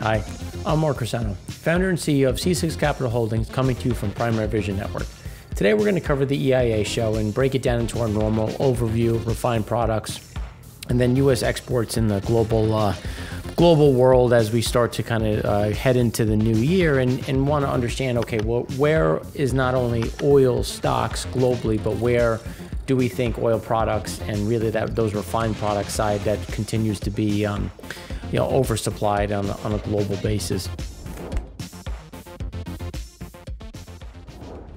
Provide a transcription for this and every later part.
Hi, I'm Mark Rossano, founder and CEO of C6 Capital Holdings, coming to you from Primary Vision Network. Today, we're going to cover the EIA show and break it down into our normal overview, refined products, and then U.S. exports in the global uh, global world as we start to kind of uh, head into the new year and, and want to understand. Okay, well, where is not only oil stocks globally, but where do we think oil products and really that those refined product side that continues to be um, you know oversupplied on, on a global basis.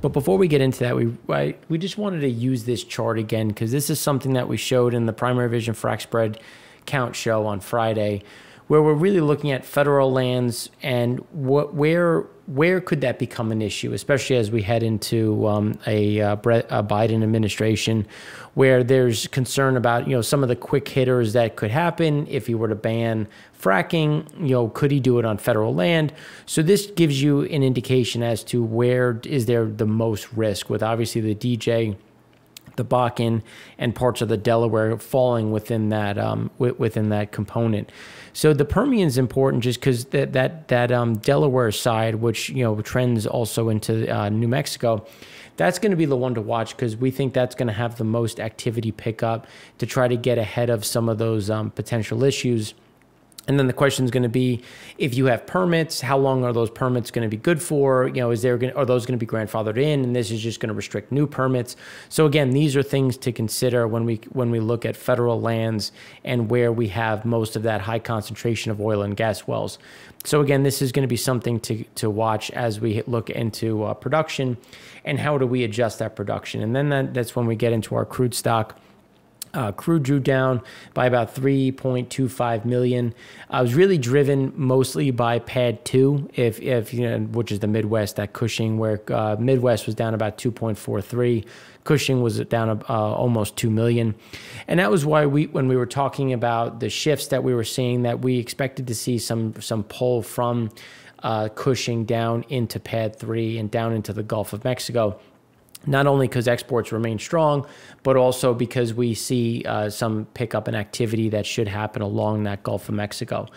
But before we get into that, we I, we just wanted to use this chart again because this is something that we showed in the primary vision frac spread count show on Friday, where we're really looking at federal lands and what where where could that become an issue, especially as we head into um, a, uh, a, Biden administration, where there's concern about you know some of the quick hitters that could happen if he were to ban fracking. You know, could he do it on federal land? So this gives you an indication as to where is there the most risk with obviously the DJ the Bakken and parts of the Delaware falling within that um, within that component. So the Permian is important just because that that that um, Delaware side, which you know trends also into uh, New Mexico, that's going to be the one to watch because we think that's going to have the most activity pickup to try to get ahead of some of those um, potential issues. And then the question is going to be, if you have permits, how long are those permits going to be good for? You know, is there are those going to be grandfathered in, and this is just going to restrict new permits? So again, these are things to consider when we when we look at federal lands and where we have most of that high concentration of oil and gas wells. So again, this is going to be something to to watch as we look into uh, production, and how do we adjust that production? And then that, that's when we get into our crude stock. Uh, crude drew down by about 3.25 million. I was really driven mostly by PADD two, if if you know, which is the Midwest that Cushing, where uh, Midwest was down about 2.43. Cushing was down uh, almost 2 million. And that was why we, when we were talking about the shifts that we were seeing, that we expected to see some, some pull from uh, Cushing down into PADD three and down into the Gulf of Mexico not only because exports remain strong, but also because we see uh, some pickup in activity that should happen along that Gulf of Mexico.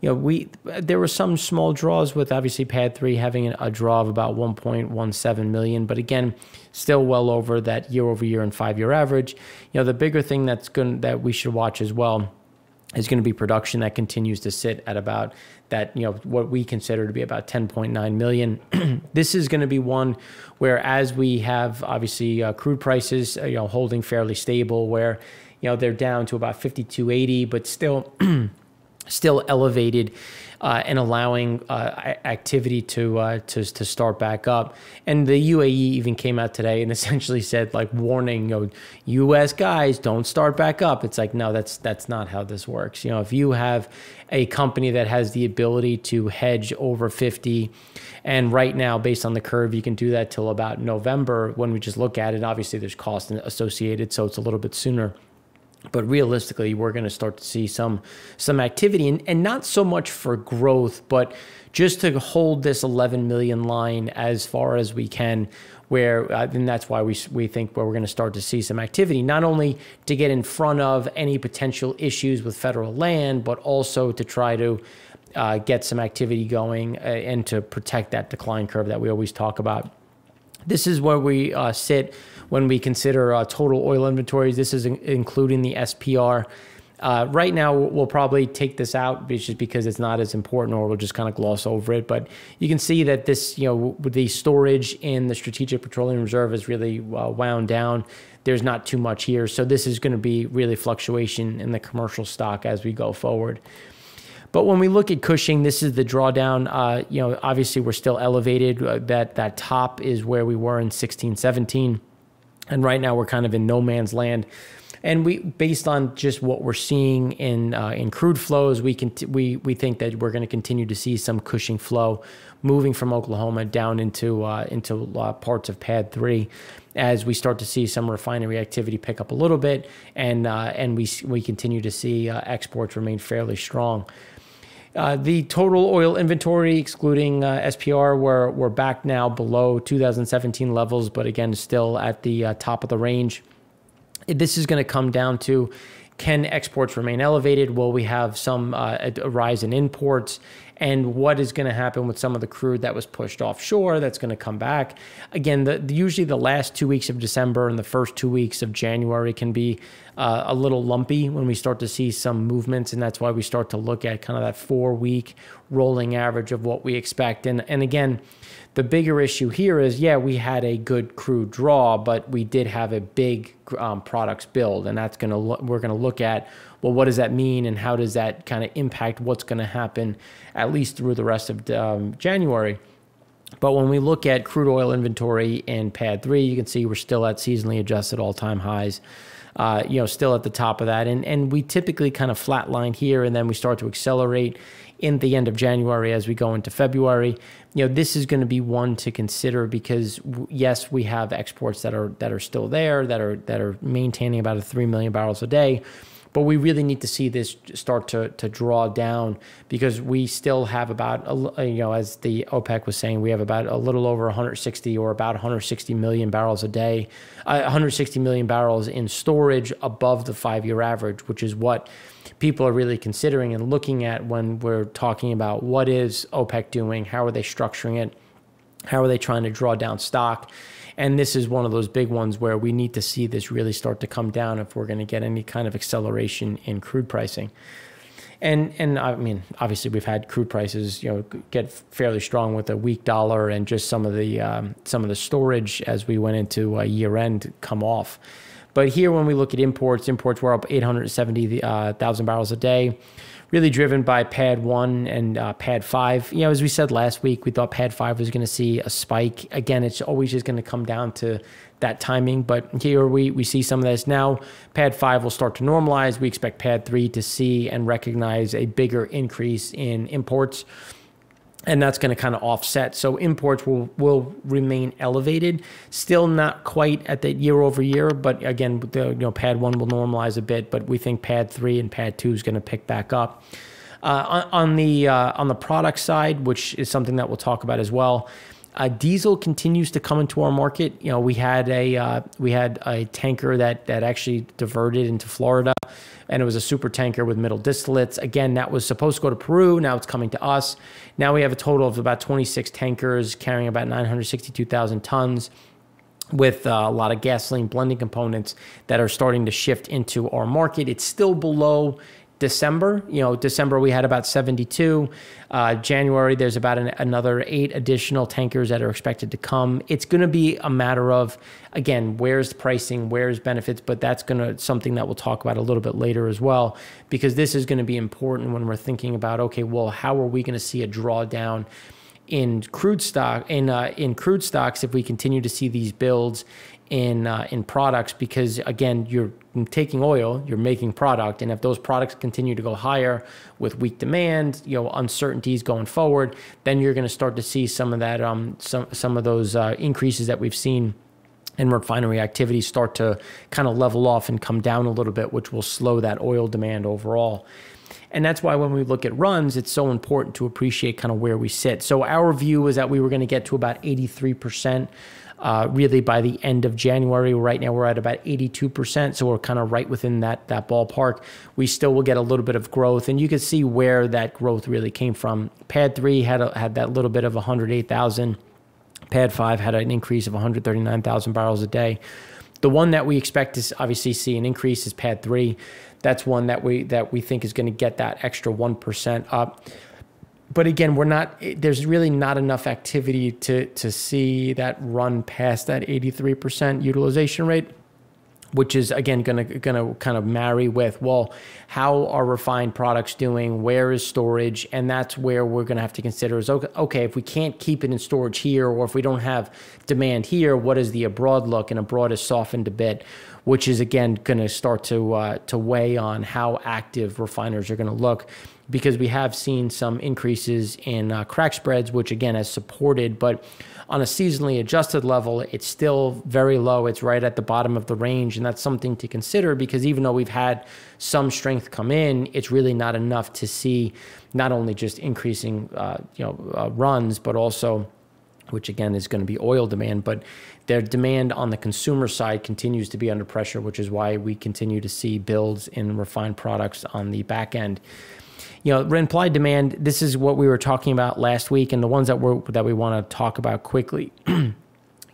You know, we there were some small draws with obviously PADD three having a draw of about 1.17 million, but again, still well over that year over year and five year average. You know, the bigger thing that's going that we should watch as well is going to be production that continues to sit at about that you know what we consider to be about 10.9 million. This is going to be one where as we have obviously uh, crude prices uh, you know holding fairly stable where you know they're down to about 52.80 but still still elevated uh, and allowing uh, activity to, uh, to to start back up. And the UAE even came out today and essentially said, like, warning, you know, U.S. guys don't start back up. It's like, no, that's that's not how this works. You know, if you have a company that has the ability to hedge over 50, and right now, based on the curve, you can do that till about November. When we just look at it, obviously there's cost associated, so it's a little bit sooner but realistically we're going to start to see some some activity and, and not so much for growth but just to hold this 11 million line as far as we can where uh, and that's why we, we think where we're going to start to see some activity not only to get in front of any potential issues with federal land but also to try to uh, get some activity going uh, and to protect that decline curve that we always talk about. This is where we uh, sit when we consider uh, total oil inventories. This is in including the SPR. Uh, right now, we'll probably take this out just because it's not as important, or we'll just kind of gloss over it. But you can see that this, you know, with the storage in the Strategic Petroleum Reserve is really uh, wound down. There's not too much here, so this is going to be really fluctuation in the commercial stock as we go forward. But when we look at Cushing, this is the drawdown. Uh, you know, obviously we're still elevated. Uh, that that top is where we were in 16, 17, and right now we're kind of in no man's land. And we, based on just what we're seeing in uh, in crude flows, we can we we think that we're going to continue to see some Cushing flow moving from Oklahoma down into uh, into uh, parts of PADD Three, as we start to see some refinery activity pick up a little bit, and uh, and we we continue to see uh, exports remain fairly strong. Uh, the total oil inventory, excluding uh, SPR, we're, we're back now below 2017 levels, but again, still at the uh, top of the range. This is going to come down to can exports remain elevated? Will we have some uh, a rise in imports? and what is going to happen with some of the crude that was pushed offshore that's going to come back. Again, the, usually the last two weeks of December and the first two weeks of January can be uh, a little lumpy when we start to see some movements, and that's why we start to look at kind of that four week rolling average of what we expect. And and again, the bigger issue here is yeah, we had a good crude draw, but we did have a big um, products build, and that's gonna we're gonna look at well, what does that mean, and how does that kind of impact what's going to happen at least through the rest of um, January. But when we look at crude oil inventory in PADD 3, you can see we're still at seasonally adjusted all time highs. Uh, you know, still at the top of that. And, and we typically kind of flatline here and then we start to accelerate in the end of January as we go into February. You know, this is going to be one to consider because yes, we have exports that are that are still there that are that are maintaining about a 3 million barrels a day. But we really need to see this start to, to draw down because we still have about, you know, as the OPEC was saying, we have about a little over 160 or about 160 million barrels a day, uh, 160 million barrels in storage above the five year average, which is what people are really considering and looking at when we're talking about what is OPEC doing, how are they structuring it, how are they trying to draw down stock and this is one of those big ones where we need to see this really start to come down if we're going to get any kind of acceleration in crude pricing. And and I mean, obviously, we've had crude prices, you know, get fairly strong with a weak dollar and just some of the um, some of the storage as we went into year end come off. But here, when we look at imports, imports were up 870,000 uh, barrels a day really driven by PADD 1 and uh, PADD 5. You know, as we said last week, we thought PADD 5 was going to see a spike. Again, it's always just going to come down to that timing, but here we, we see some of this. Now, PADD 5 will start to normalize. We expect PADD 3 to see and recognize a bigger increase in imports and that's going to kind of offset. So imports will will remain elevated, still not quite at the year over year, but again, the you know PADD one will normalize a bit, but we think PADD three and PADD two is going to pick back up. Uh, on, on, the uh, on the product side, which is something that we'll talk about as well. Uh, diesel continues to come into our market. You know, we had a uh, we had a tanker that that actually diverted into Florida and it was a super tanker with middle distillates. Again, that was supposed to go to Peru. Now it's coming to us. Now we have a total of about 26 tankers carrying about 962,000 tons with uh, a lot of gasoline blending components that are starting to shift into our market. It's still below December. You know, December we had about 72. Uh, January there's about an, another eight additional tankers that are expected to come. It's going to be a matter of again, where's the pricing, where's benefits, but that's going to something that we'll talk about a little bit later as well, because this is going to be important when we're thinking about okay, well, how are we going to see a drawdown? in crude stock in uh, in crude stocks if we continue to see these builds in uh, in products because again you're taking oil you're making product and if those products continue to go higher with weak demand you know uncertainties going forward then you're going to start to see some of that um some some of those uh, increases that we've seen in refinery activity start to kind of level off and come down a little bit which will slow that oil demand overall and that's why when we look at runs, it's so important to appreciate kind of where we sit. So our view is that we were going to get to about 83% uh, really by the end of January. Right now we're at about 82%, so we're kind of right within that that ballpark. We still will get a little bit of growth, and you can see where that growth really came from. PADD three had a, had that little bit of 108,000. PADD five had an increase of 139,000 barrels a day. The one that we expect to obviously see an increase is PADD three. That's one that we that we think is going to get that extra one percent up but again, we're not. Eh, there's really not enough activity to to see that run past that 83% utilization rate, which is again going to going to kind of marry with well, how are refined products doing? Where is storage? And that's where we're going to have to consider is okay, okay, if we can't keep it in storage here, or if we don't have demand here, what is the abroad look? And abroad is softened a bit which is again going to start to uh, to weigh on how active refiners are going to look because we have seen some increases in uh, crack spreads, which again has supported, but on a seasonally adjusted level, it's still very low. It's right at the bottom of the range, and that's something to consider because even though we've had some strength come in, it's really not enough to see not only just increasing uh, you know uh, runs, but also which again is going to be oil demand, but their demand on the consumer side continues to be under pressure, which is why we continue to see builds in refined products on the back end. you know, implied demand. This is what we were talking about last week, and the ones that we that we want to talk about quickly.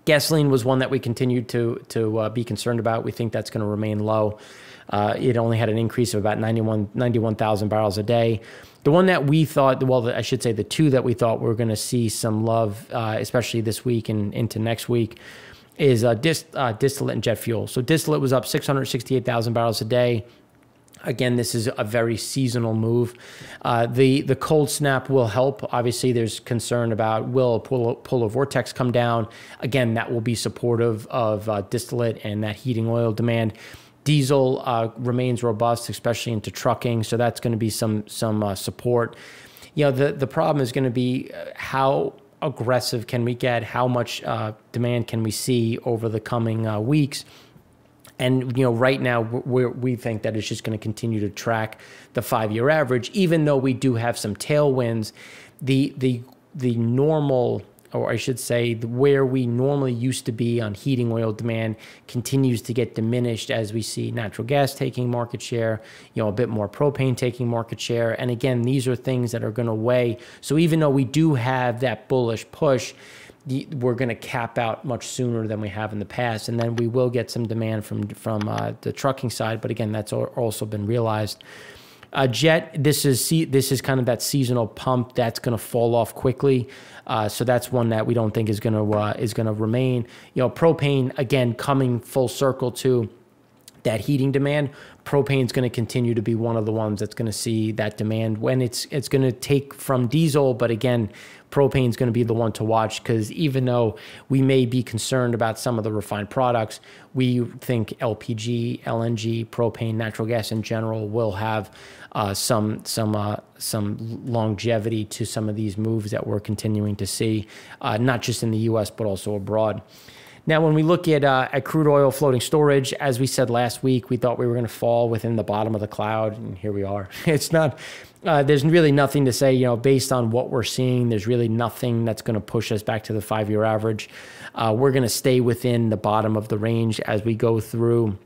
Gasoline was one that we continued to to uh, be concerned about. We think that's going to remain low. Uh, it only had an increase of about 91 91,000 barrels a day. The one that we thought, well, I should say the two that we thought were going to see some love, uh, especially this week and into next week, is uh, dis, uh, distillate and jet fuel. So distillate was up 668,000 barrels a day. Again, this is a very seasonal move. Uh, the the cold snap will help. Obviously, there's concern about will polar, polar vortex come down. Again, that will be supportive of uh, distillate and that heating oil demand. Diesel uh, remains robust, especially into trucking, so that's going to be some some uh, support. You know, the the problem is going to be uh, how aggressive can we get? How much uh, demand can we see over the coming weeks? And you know, right now we we think that it's just going to continue to track the five-year average, even though we do have some tailwinds. The the the normal, or I should say, where we normally used to be on heating oil demand continues to get diminished as we see natural gas taking market share, you know, a bit more propane taking market share. And again, these are things that are going to weigh. So even though we do have that bullish push we're going to cap out much sooner than we have in the past, and then we will get some demand from from uh, the trucking side. But again, that's also been realized. Uh, jet, this is this is kind of that seasonal pump that's going to fall off quickly, uh, so that's one that we don't think is going to uh, is going to remain. You know, propane again coming full circle to that heating demand. Propane is going to continue to be one of the ones that's going to see that demand when it's it's going to take from diesel, but again, propane is going to be the one to watch because even though we may be concerned about some of the refined products, we think LPG, LNG, propane, natural gas in general will have uh, some some uh, some longevity to some of these moves that we're continuing to see, uh, not just in the U.S. but also abroad. Now, when we look at, uh, at crude oil floating storage, as we said last week, we thought we were going to fall within the bottom of the cloud, and here we are. It's not. Uh, there's really nothing to say, you know, based on what we're seeing. There's really nothing that's going to push us back to the five-year average. Uh, we're going to stay within the bottom of the range as we go through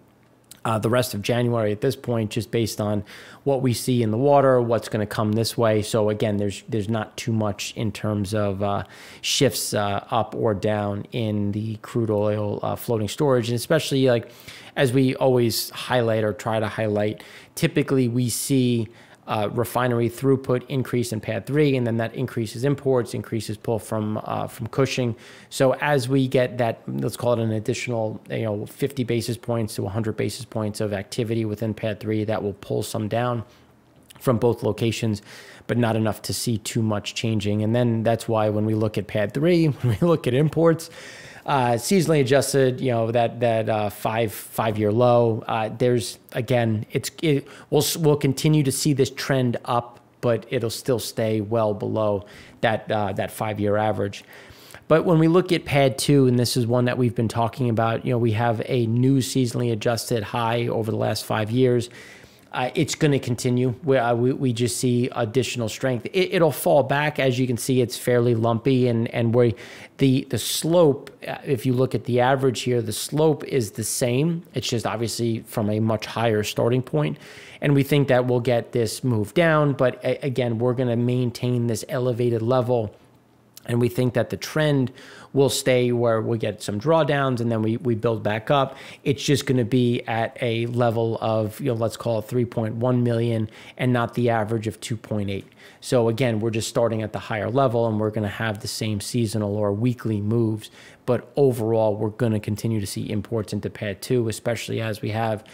uh, the rest of January at this point, just based on what we see in the water, what's going to come this way. So again, there's there's not too much in terms of uh, shifts uh, up or down in the crude oil uh, floating storage, and especially like as we always highlight or try to highlight, typically we see uh, refinery throughput increase in PADD 3, and then that increases imports, increases pull from uh, from Cushing. So as we get that, let's call it an additional, you know, 50 basis points to 100 basis points of activity within PADD 3, that will pull some down from both locations, but not enough to see too much changing. And then that's why when we look at PADD 3, when we look at imports, uh, seasonally adjusted, you know that that uh, five five year low. Uh, there's again, it's it, we'll we'll continue to see this trend up, but it'll still stay well below that uh, that five year average. But when we look at PADD two, and this is one that we've been talking about, you know, we have a new seasonally adjusted high over the last five years uh, it's going to continue. We, uh, we, we just see additional strength. It, will fall back as you can see. It's fairly lumpy, and and where the the slope, uh, if you look at the average here, the slope is the same. It's just obviously from a much higher starting point, and we think that we'll get this move down. But a, again, we're going to maintain this elevated level and we think that the trend will stay where we get some drawdowns and then we, we build back up. It's just going to be at a level of, you know, let's call it 3.1 million and not the average of 2.8. So again, we're just starting at the higher level and we're going to have the same seasonal or weekly moves. But overall, we're going to continue to see imports into PADD 2, especially as we have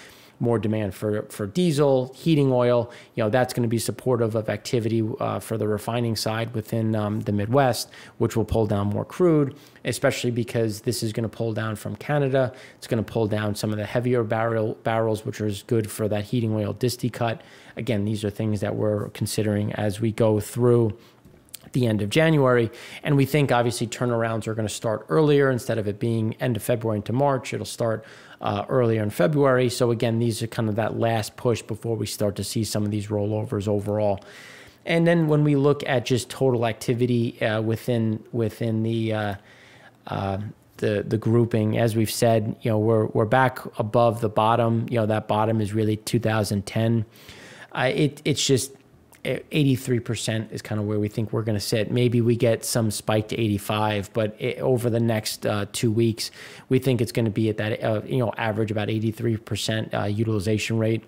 more demand for, for diesel, heating oil. You know, that's going to be supportive of activity uh, for the refining side within um, the Midwest, which will pull down more crude, especially because this is going to pull down from Canada. It's going to pull down some of the heavier barrel barrels, which is good for that heating oil disty cut. Again, these are things that we're considering as we go through the end of January. And we think obviously turnarounds are going to start earlier instead of it being end of February into March. It'll start uh, earlier in February. So again, these are kind of that last push before we start to see some of these rollovers overall. And then when we look at just total activity uh, within within the uh, uh, the the grouping, as we've said, you know, we're we're back above the bottom. You know, that bottom is really 2010. Uh, it it's just 83% is kind of where we think we're going to sit. Maybe we get some spike to 85, but it, over the next uh, two weeks, we think it's going to be at that uh, you know average about 83% uh, utilization rate.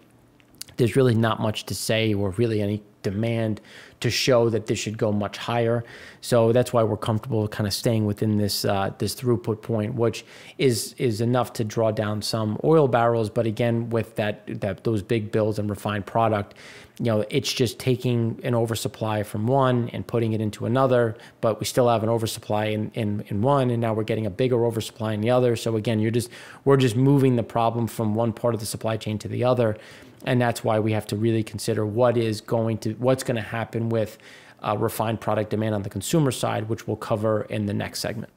There's really not much to say or really any demand to show that this should go much higher. So that's why we're comfortable kind of staying within this uh, this throughput point, which is is enough to draw down some oil barrels. But again, with that that those big bills and refined product, you know, it's just taking an oversupply from one and putting it into another. But we still have an oversupply in in, in one, and now we're getting a bigger oversupply in the other. So again, you're just we're just moving the problem from one part of the supply chain to the other and that's why we have to really consider what is going to what's going to happen with uh, refined product demand on the consumer side, which we'll cover in the next segment.